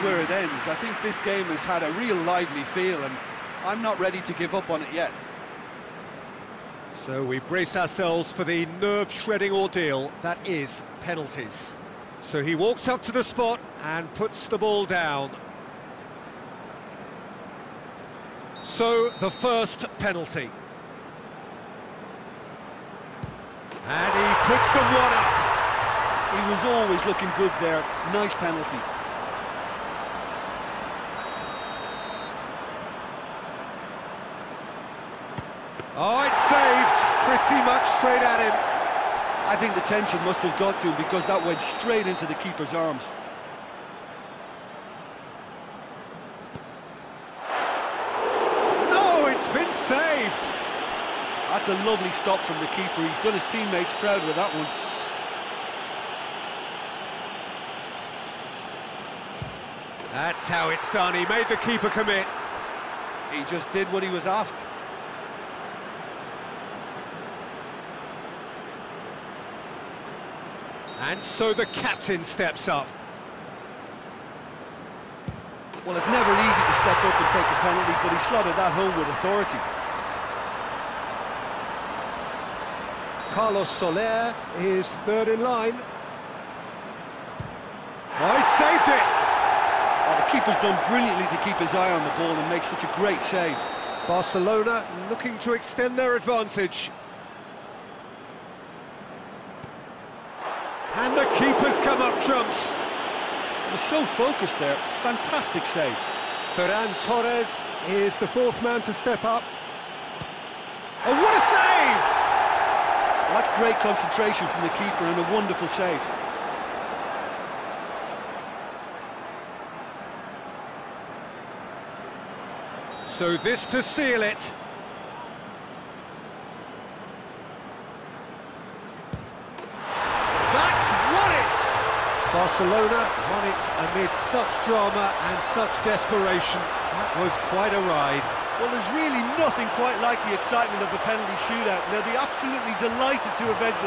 where it ends. I think this game has had a real lively feel and I'm not ready to give up on it yet. So we brace ourselves for the nerve-shredding ordeal that is penalties. So he walks up to the spot and puts the ball down. So the first penalty. And he puts them one up. He was always looking good there. Nice penalty. Oh, it's saved. Pretty much straight at him. I think the tension must have got to him because that went straight into the keeper's arms. No, it's been saved. That's a lovely stop from the keeper. He's done his teammates proud with that one. That's how it's done. He made the keeper commit. He just did what he was asked. And so the captain steps up. Well, it's never easy to step up and take a penalty, but he slotted that home with authority. Carlos Soler is third in line. Oh, he saved it! Oh, the keeper's done brilliantly to keep his eye on the ball and make such a great save. Barcelona looking to extend their advantage. And the keeper's come up trumps. He was so focused there. Fantastic save. Ferran Torres is the fourth man to step up. Oh, what a save! Well, that's great concentration from the keeper and a wonderful save. So this to seal it. That's won it! Barcelona won it amid such drama and such desperation. That was quite a ride. Well, there's really nothing quite like the excitement of a penalty shootout. They'll be absolutely delighted to avenge it.